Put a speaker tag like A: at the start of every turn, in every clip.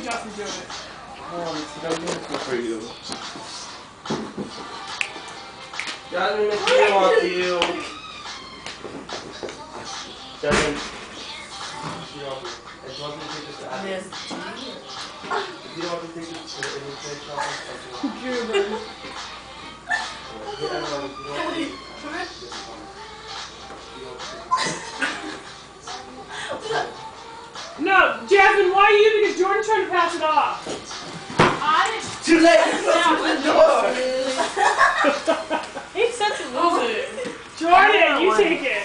A: think Justin's doing it.
B: Oh, it's no beautiful for you. Jasmine, Miss wants you. Jasmine. You know, I just want to take this to Abby. If you don't want to take this to the image I can
A: Computer burn.
B: Hey, everyone, if you don't take this, you don't
A: No, Jasmine, why are you? Because Jordan's trying to pass it off.
C: I
B: Too late! Close the door!
A: He's such a loser. Jordan, you take it.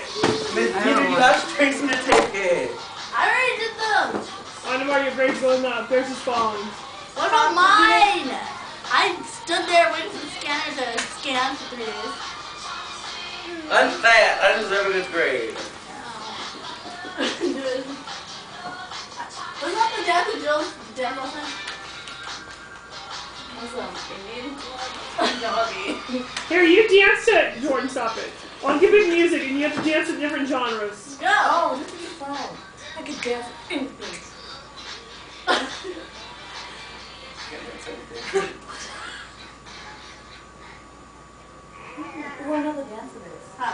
B: Miss Peter, you asked Tracy to take it.
C: I already did them.
A: I know why your brain's going up. There's his phone.
C: What about mine? I stood there waiting for the scanner to scan for three days.
B: I'm fat. I deserve a good grade.
C: Who drove Dan Wilson? Doggy.
A: Here, you dance to it. Jordan, stop it. Well, I'm giving music, and you have to dance to different genres.
C: Go. Oh, this is fun. I could dance anything. What another dance it is? How?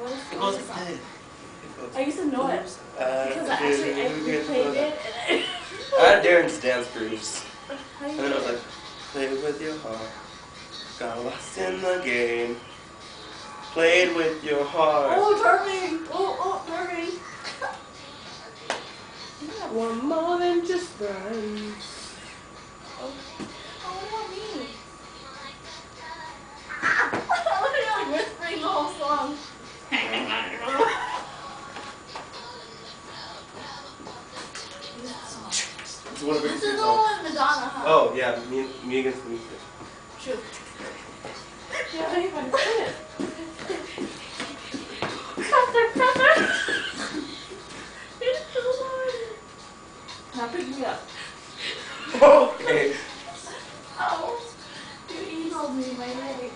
C: What is
B: It goes like this.
C: I used to know it
B: Uh,
C: because I actually I replayed it and
B: I had Darren's dance grooves.
C: I. How do
B: And then I was like, play with your heart. Got lost in the game. Played with your heart.
C: Oh, Turby!
B: It's one of
C: This is the one with Madonna, huh?
B: Oh, yeah, me, me against the music.
C: Shoot. Yeah, how do you find it? Brother, brother! It's so hard. Now pick me up.
B: Okay.
C: Oh, you emailed me my name.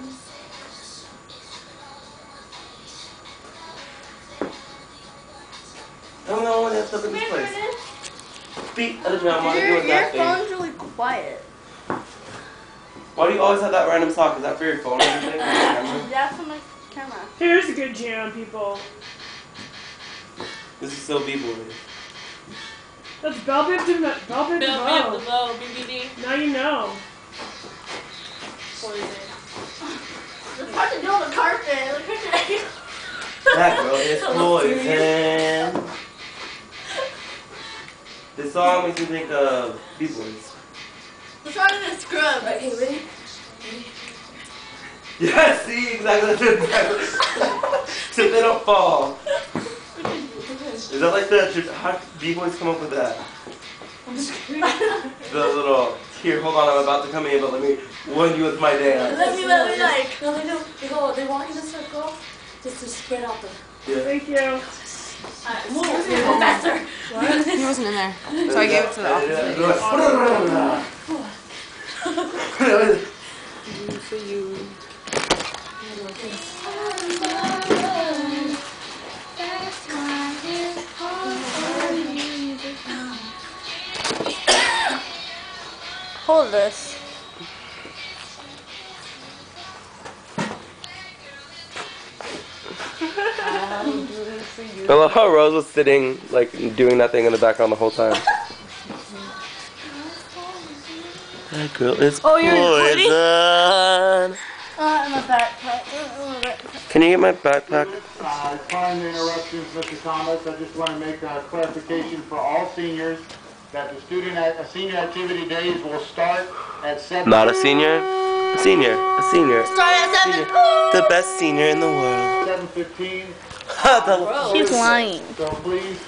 B: Only one that's up in this place.
C: Brennan.
B: Speak of the drum, what are you
C: Your,
B: doing
C: your
B: that thing?
C: phone's really quiet.
B: Why do you always have that random song? Is that for your phone or anything? Remember?
C: That's on my camera.
A: Here's a good jam, people.
B: This is so b-boy.
A: That's Bell Bip to Bell Bip to
D: Bill, Bill,
A: Bow.
D: below, BBD.
A: Now you know.
C: It's hard to do on the carpet. Look at it.
B: That girl is poison. This song makes me think of b-boys.
C: We're trying to scrub.
D: Okay, ready?
B: Yeah, see, exactly. exactly. so they don't fall. Is that like the, should- how did b-boys come up with that? The little, here, hold on, I'm about to come in, but let me warn you with my dance.
C: Let me, let me like.
D: No, they do. They go. They walk in a circle just to spread out the.
B: Yeah.
A: Thank you.
C: Move faster.
E: He wasn't in there. So I gave it to the. You for you.
C: Hold this.
B: I love how Rose was sitting, like, doing that thing in the background the whole time. That girl is
C: Oh, you're recording?
B: poison.
C: Uh, in my backpack. In my backpack.
B: Can you get my backpack?
F: Uh, Pardon the interruptions, Mr. Thomas. I just want to make a clarification for all seniors that the student, act- uh, senior activity days will start at 7.
B: Not a senior. A senior. A senior.
C: Start at seven. Ooh.
B: The best senior in the world.
F: 7:15.
B: The-
C: She's lying.
F: So please,